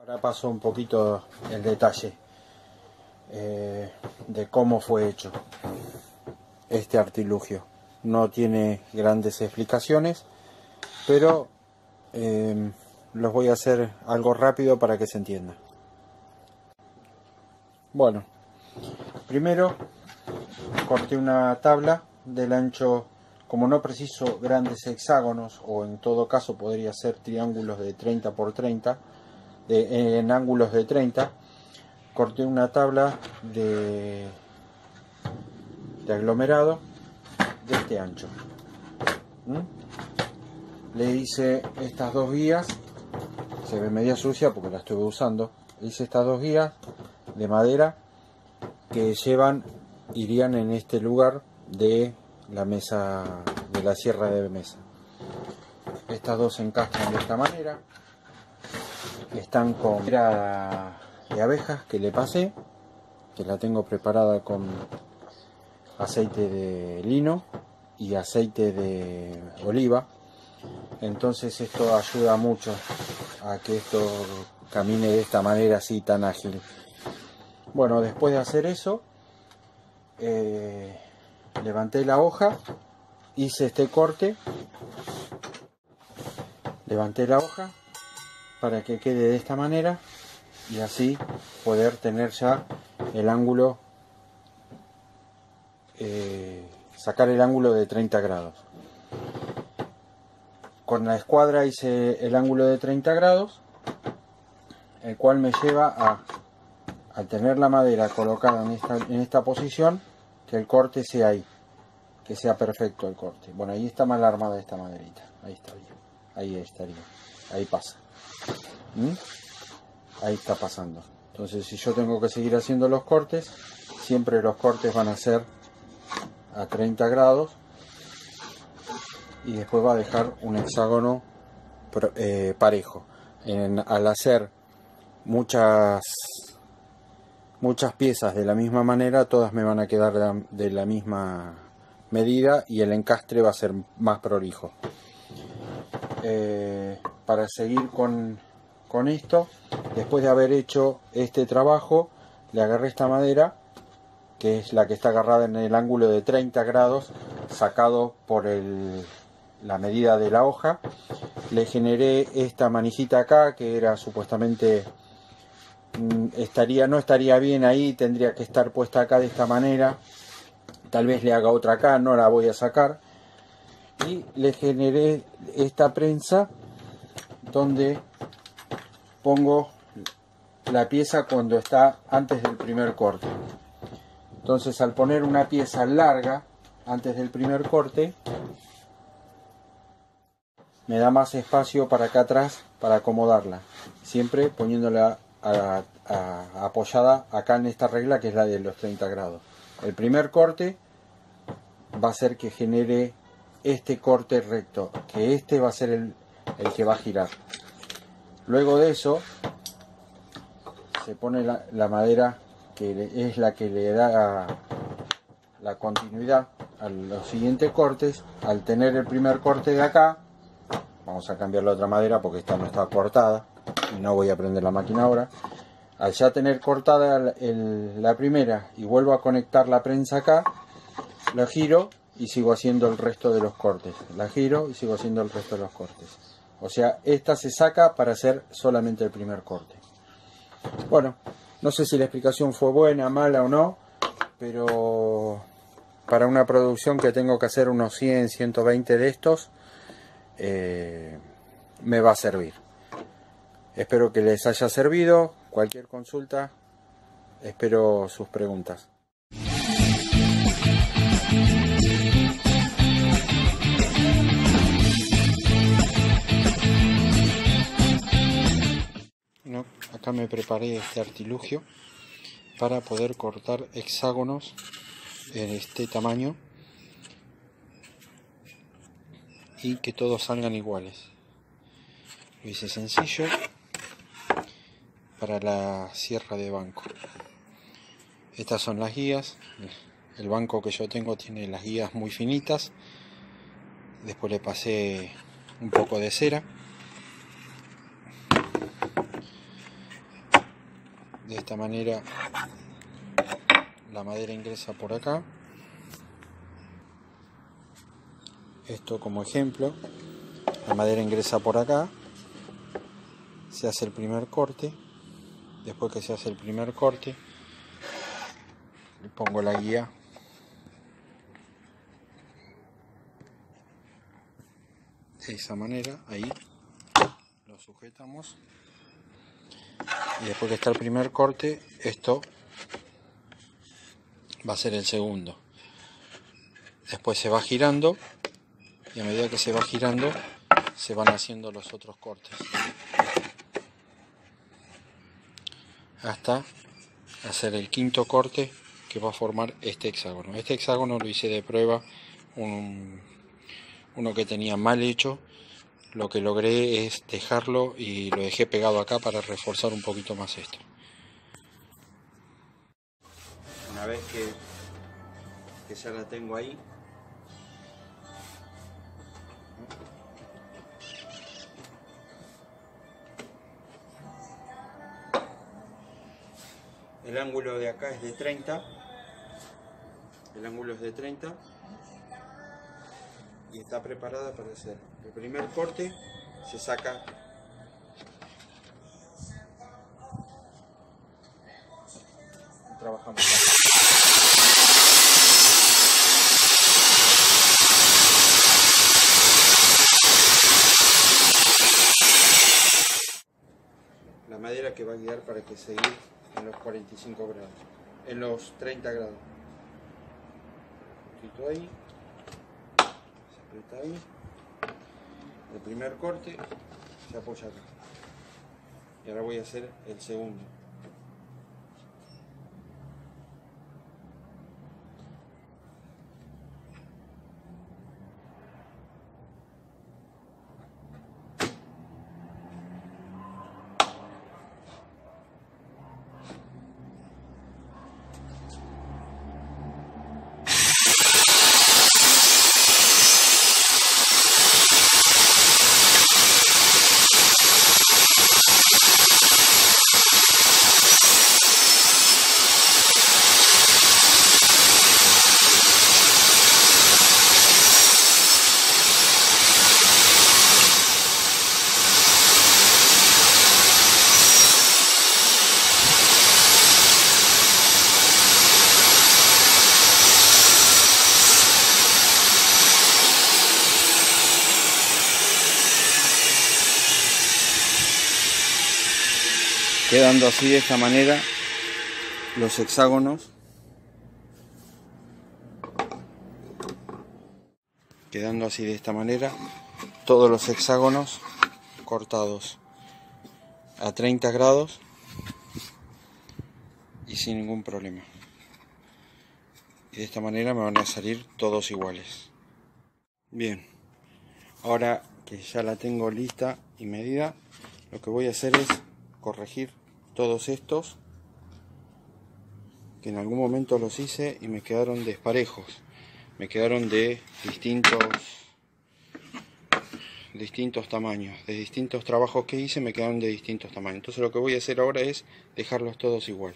Ahora paso un poquito el detalle eh, de cómo fue hecho este artilugio. No tiene grandes explicaciones, pero eh, los voy a hacer algo rápido para que se entienda. Bueno, primero corté una tabla del ancho, como no preciso grandes hexágonos, o en todo caso podría ser triángulos de 30 por 30, en ángulos de 30, corté una tabla de, de aglomerado de este ancho. Le hice estas dos guías, se ve media sucia porque la estuve usando, hice estas dos guías de madera que llevan, irían en este lugar de la mesa, de la sierra de mesa. Estas dos se encajan de esta manera, están con de abejas que le pasé, que la tengo preparada con aceite de lino y aceite de oliva. Entonces esto ayuda mucho a que esto camine de esta manera así tan ágil. Bueno, después de hacer eso, eh, levanté la hoja, hice este corte, levanté la hoja para que quede de esta manera y así poder tener ya el ángulo, eh, sacar el ángulo de 30 grados. Con la escuadra hice el ángulo de 30 grados, el cual me lleva a al tener la madera colocada en esta, en esta posición, que el corte sea ahí, que sea perfecto el corte. Bueno, ahí está mal armada esta maderita, ahí está bien, ahí estaría, ahí pasa. ¿Mm? Ahí está pasando. Entonces, si yo tengo que seguir haciendo los cortes, siempre los cortes van a ser a 30 grados y después va a dejar un hexágono eh, parejo. al hacer muchas muchas piezas de la misma manera, todas me van a quedar de la, misma medida y el encastre va a ser más prolijo. Eh, para seguir con, con esto, después de haber hecho este trabajo, le agarré esta madera, que es la que está agarrada en el ángulo de 30 grados, sacado por la medida de la hoja. Le generé esta manijita acá, que era supuestamente Mm, estaría, no estaría bien ahí, tendría que estar puesta acá de esta manera. Tal vez le haga otra acá, no la voy a sacar. Y le generé esta prensa donde pongo la pieza cuando está antes del primer corte. Entonces al poner una pieza larga antes del primer corte, me da más espacio para acá atrás para acomodarla. Siempre poniéndola apoyada acá en esta regla que es la de los 30 grados. El primer corte va a ser que genere este corte recto, que este va a ser el, el que va a girar. Luego de eso se pone la, madera que es la que le da la continuidad a los siguientes cortes. Al tener el primer corte de acá, vamos a cambiar la otra madera porque esta no está cortada y no voy a prender la máquina ahora. Al ya tener cortada la primera y vuelvo a conectar la prensa acá, la giro y sigo haciendo el resto de los cortes. La giro y sigo haciendo el resto de los cortes. O sea, esta se saca para hacer solamente el primer corte. Bueno, no sé si la explicación fue buena, mala o no, pero para una producción que tengo que hacer unos 100, 120 de estos, eh, me va a servir. Espero que les haya servido. Cualquier consulta, espero sus preguntas. Acá me preparé este artilugio para poder cortar hexágonos en este tamaño y que todos salgan iguales. Lo hice sencillo para la sierra de banco. Estas son las guías. El banco que yo tengo tiene las guías muy finitas. Después le pasé un poco de cera. De esta manera la madera ingresa por acá. Esto como ejemplo la madera ingresa por acá se hace el primer corte. Después que se hace el primer corte le pongo la guía. De esa manera ahí lo sujetamos y después que está el primer corte esto va a ser el segundo. Después se va girando y a medida que se va girando se van haciendo los otros cortes. Hasta hacer el quinto corte que va a formar este hexágono. Este hexágono lo hice de prueba uno que tenía mal hecho lo que logré es dejarlo y lo dejé pegado acá para reforzar un poquito más esto. Una vez que, que ya la tengo ahí. El ángulo de acá es de 30 el ángulo es de 30 y está preparada para hacer. El primer corte se saca. Trabajamos. La madera que va a guiar para que se guíe en los 45 grados, en los 30 grados. Un ahí, se ahí, el primer corte se apoya acá. Y ahora voy a hacer el segundo. Quedando así de esta manera los hexágonos. Quedando así de esta manera todos los hexágonos cortados a 30 grados y sin ningún problema. Y de esta manera me van a salir todos iguales. Bien ahora que ya la tengo lista y medida lo que voy a hacer es corregir todos estos que en algún momento los hice y me quedaron desparejos. Me quedaron de distintos distintos tamaños de distintos trabajos que hice me quedaron de distintos tamaños. Entonces lo que voy a hacer ahora es dejarlos todos igual